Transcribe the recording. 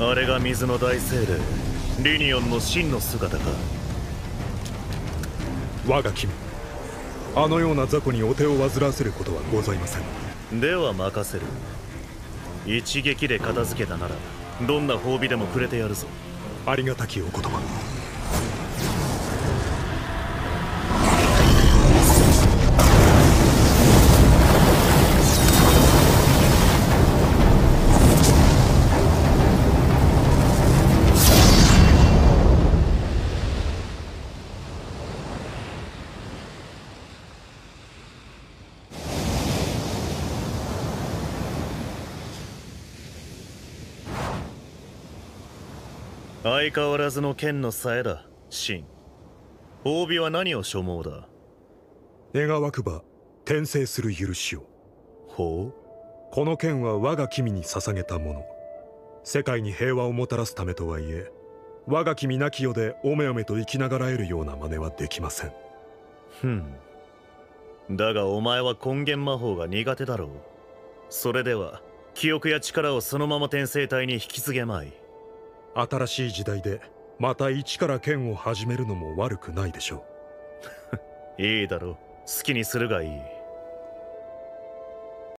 あれが水の大精霊。リニオンの真の姿か。我が君あのような雑魚にお手を煩わせることはございません。では任せる。一撃で片付けたならどんな褒美でもくれてやるぞ。ありがたきお言葉相変わらずの剣のさえだシン。褒美は何を所望だ？願わくば転生する許しを。ほこの剣は我が君に捧げたもの。世界に平和をもたらすためとはいえ我が君なき世でおめおめと生きながらえるような真似はできません。うふん。だがお前は根源魔法が苦手だろう。それでは記憶や力をそのまま転生体に引き継げまい新しい時代でまた一から剣を始めるのも悪くないでしょう。いいだろう。好きにするがいい。